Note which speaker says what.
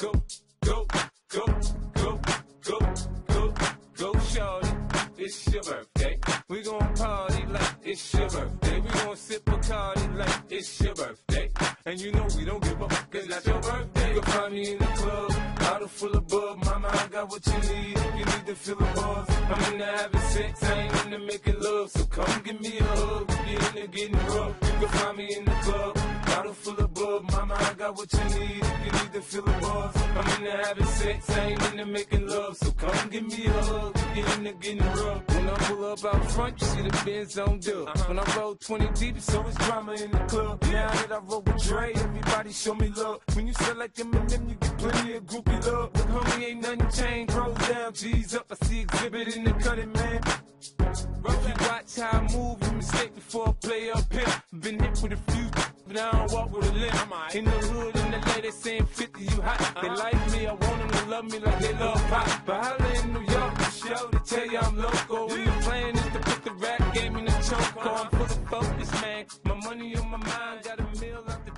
Speaker 1: go, go, go, go, go, go, go, shorty. It's your birthday. We gon' party like it's your birthday. We gon' sip Bacardi like it's your birthday. And you know we don't give a fuck, cause that's your birthday. You can find me in the club, bottle full of bub. Mama, I got what you need. You need to feel the buzz. I'm into having sex, I ain't into making love. So come give me a hug. Get into getting rough. You can find me in the club, bottle full of bub. Mama, I got what you need. if You need to feel the buzz. I'm into having sex, I ain't into making love. So come give me a hug. Get into getting rough. When I pull up out front, you see the Benz on dub. Uh-huh. When I roll 20 deep, so it's always drama in the club. Now that I roll with Dre, everybody show me love. When you sell like Eminem, you get plenty of groupie love. But homie, ain't nothing changed. Roll down, G's up. I see exhibit in the cutting, man. If you watch how I move, you mistake before I play up here. Been hit with a few, I walk with a limp. In the hood, in the lady they saying 50, you hot. They uh-huh. like me, I want them to love me like they love pop. But holla in New York, the show, they tell you I'm local. We're plan is to put the rap game in the choke. I'm full of focus, man. My money on my mind, got a meal out the